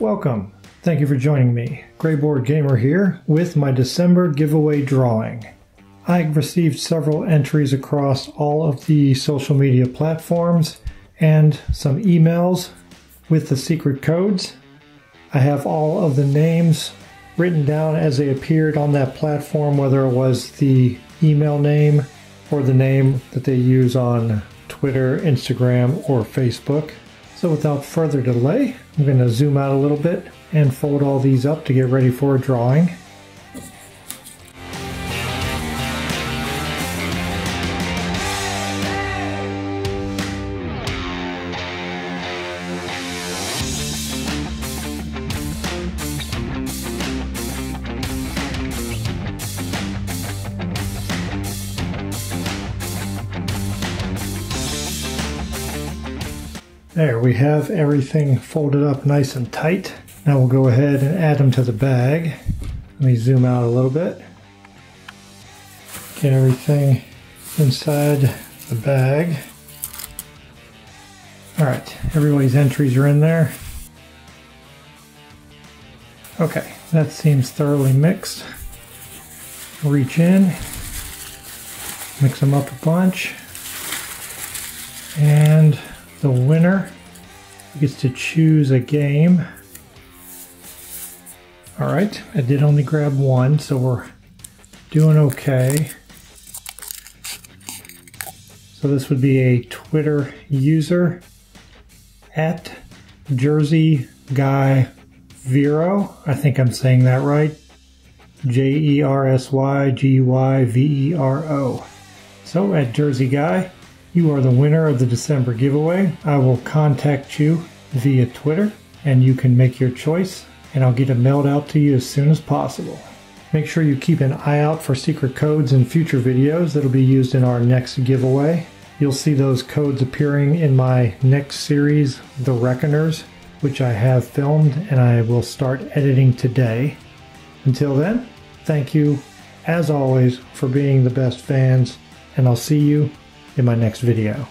Welcome. Thank you for joining me. Gray Board Gamer here with my December giveaway drawing. I received several entries across all of the social media platforms and some emails with the secret codes. I have all of the names written down as they appeared on that platform, whether it was the email name or the name that they use on Twitter, Instagram, or Facebook. So without further delay, I'm going to zoom out a little bit and fold all these up to get ready for a drawing. There, we have everything folded up nice and tight. Now we'll go ahead and add them to the bag. Let me zoom out a little bit. Get everything inside the bag. All right, everybody's entries are in there. Okay, that seems thoroughly mixed. Reach in, mix them up a bunch, and the winner gets to choose a game. All right, I did only grab one, so we're doing okay. So this would be a Twitter user at Jersey Guy Vero. I think I'm saying that right. J E R S Y G Y V E R O. So at Jersey Guy, you are the winner of the December giveaway. I will contact you via Twitter and you can make your choice and I'll get it mailed out to you as soon as possible. Make sure you keep an eye out for secret codes in future videos that'll be used in our next giveaway. You'll see those codes appearing in my next series, The Reckoners, which I have filmed and I will start editing today. Until then, thank you, as always, for being the best fans, and I'll see you in my next video.